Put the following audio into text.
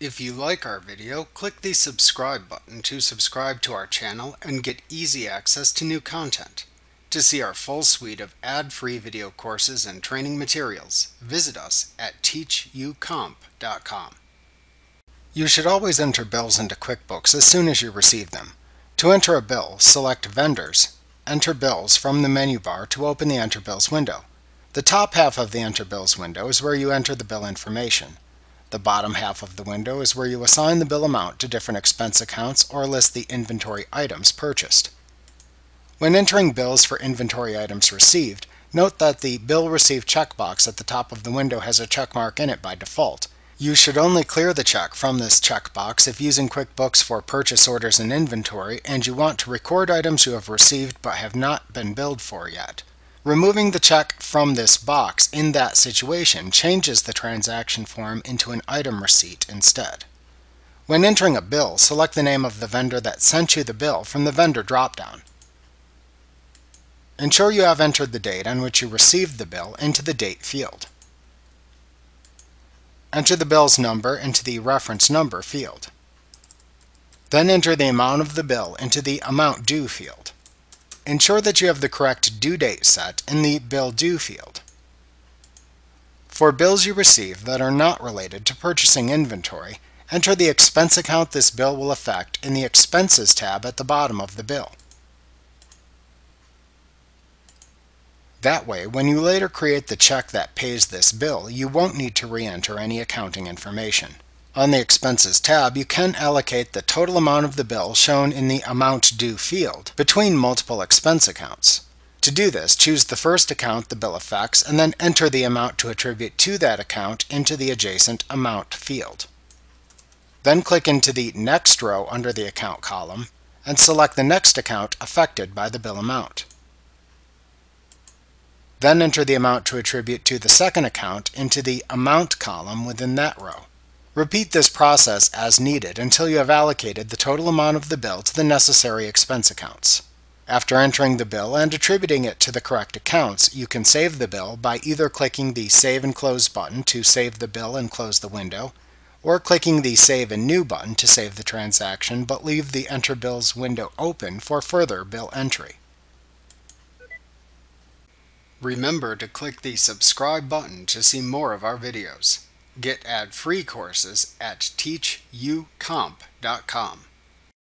If you like our video, click the subscribe button to subscribe to our channel and get easy access to new content. To see our full suite of ad-free video courses and training materials, visit us at teachucomp.com. You should always enter bills into QuickBooks as soon as you receive them. To enter a bill, select Vendors, Enter Bills from the menu bar to open the Enter Bills window. The top half of the Enter Bills window is where you enter the bill information. The bottom half of the window is where you assign the bill amount to different expense accounts or list the inventory items purchased. When entering bills for inventory items received, note that the Bill Received checkbox at the top of the window has a checkmark in it by default. You should only clear the check from this checkbox if using QuickBooks for purchase orders and inventory and you want to record items you have received but have not been billed for yet. Removing the check from this box in that situation changes the transaction form into an item receipt instead. When entering a bill, select the name of the vendor that sent you the bill from the vendor dropdown. Ensure you have entered the date on which you received the bill into the date field. Enter the bill's number into the reference number field. Then enter the amount of the bill into the amount due field. Ensure that you have the correct due date set in the bill due field. For bills you receive that are not related to purchasing inventory, enter the expense account this bill will affect in the Expenses tab at the bottom of the bill. That way, when you later create the check that pays this bill, you won't need to re-enter any accounting information. On the Expenses tab, you can allocate the total amount of the bill shown in the Amount Due field between multiple expense accounts. To do this, choose the first account the bill affects and then enter the amount to attribute to that account into the adjacent Amount field. Then click into the next row under the Account column and select the next account affected by the bill amount. Then enter the amount to attribute to the second account into the Amount column within that row. Repeat this process as needed until you have allocated the total amount of the bill to the necessary expense accounts. After entering the bill and attributing it to the correct accounts, you can save the bill by either clicking the Save and Close button to save the bill and close the window, or clicking the Save and New button to save the transaction but leave the Enter Bills window open for further bill entry. Remember to click the subscribe button to see more of our videos. Get ad-free courses at teachucomp.com.